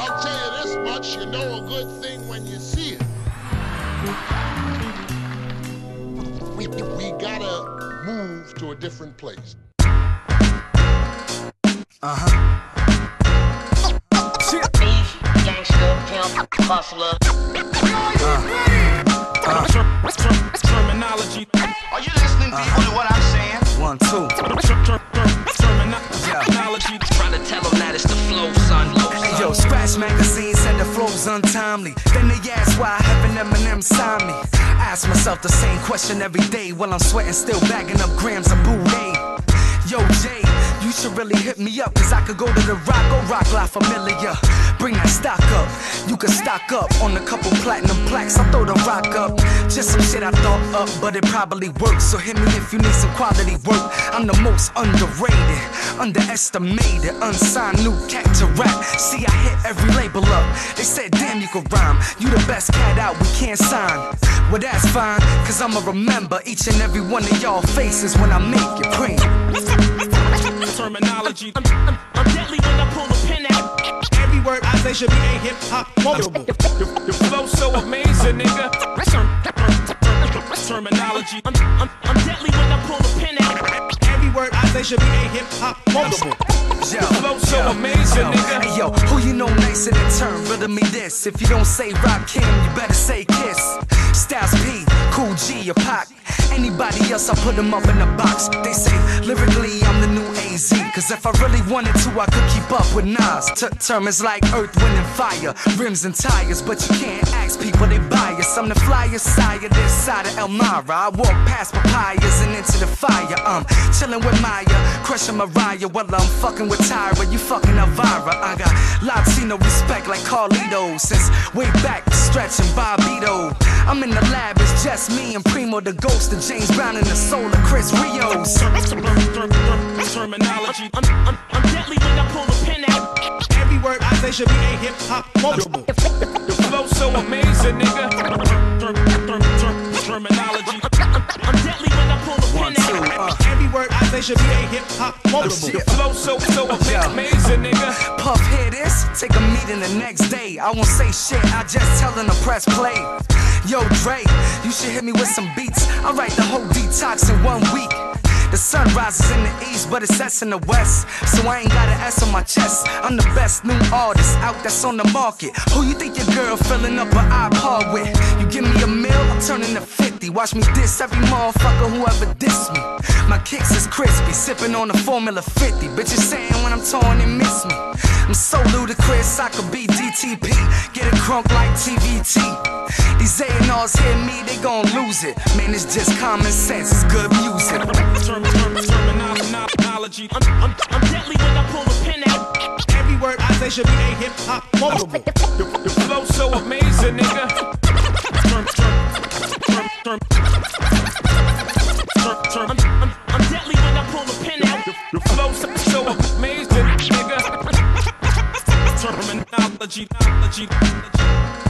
I'll tell you this much, you know a good thing when you see it. We, we gotta move to a different place. Uh-huh. Gangster, pimp, hustler. Termanology. Untimely. Then they ask why I haven't Eminem signed me. Ask myself the same question every day while I'm sweating, still bagging up grams of boulet. Yo, Jay, you should really hit me up, cause I could go to the Roc or Roc La Familia. Bring that stock up. You can stock up on a couple platinum plaques. I'll throw the Roc up. Just some shit I thought up, but it probably works. So hit me if you need some quality work. I'm the most underrated, underestimated, unsigned new cat to rap. See, I hit every label up. They said, damn, you can rhyme. You the best cat out, we can't sign. Well, that's fine, cause I'ma remember each and every one of y'all faces when I make it cream. Termanology. I'm, I'm, I'm deadly when I pull a pin out. Every word I say should be a hip hop quotable. Your, flow so amazing, nigga. Term, term, term, Termanology. I'm, I'm, I'm Word should be a hip hop quotable. Yo, flow so amazing, yo. nigga. Hey, yo, who you know nicer than turn? Riddle me this. If you don't say Rakim, you better say Kiss. Styles P, Kool G, or Pac. Anybody else, I put them up in a box. They say Cause if I really wanted to, I could keep up with Nas. T- term is like earth, wind, and fire. Rims and tires, but you can't ask people, they bias. I'm the flyest sire this side of Elmira. I walk past papayas and into the fire. I'm chilling with Maya, crushing Mariah while I'm fucking with Tyra. You fucking Elvira. I got Latino respect like Carlito. Since way back, Stretch and Bobbito. I'm in the lab, it's just me and Primo the Ghost of James Brown and the soul of Chris Rios. Term, term, term, term, Termanology. I'm, I'm, I'm deadly when I pull a pin out. Every word I say should be a hip hop quotable. Your flow so amazing, nigga. Term, term, term, Termanology. I'm, I'm deadly when I pull a One, two, out. Uh. Every word I say should be a hip hop quotable. Your flow so so amazing, nigga. Puff hear this, take a meeting the next day. I won't say shit, I just tell them to press play. Yo, Dre, you should hit me with some beats. I write the whole detox in one week. The sun rises in the east, but it sets in the west. So I ain't got an S on my chest. I'm the best new artist out that's on the market. Who you think your girl filling up her iPod with? You give me a meal, I'm turning to 50. Watch me diss every motherfucker who ever diss me. My kicks is crispy, sipping on the Formula 50. Bitches saying when I'm torn and miss me. I'm so ludicrous, I could be DTP. Get a crunk like TVT. These A&Rs hear me, they gon' lose it. Man, it's just common sense, it's good music. Term, term, Termanology. I'm, I'm, I'm deadly when I pull a pin out. Every word I say should be a hip hop quotable. Your, your flow so amazing, nigga. Term, term, term, term, Legit, legit, legit.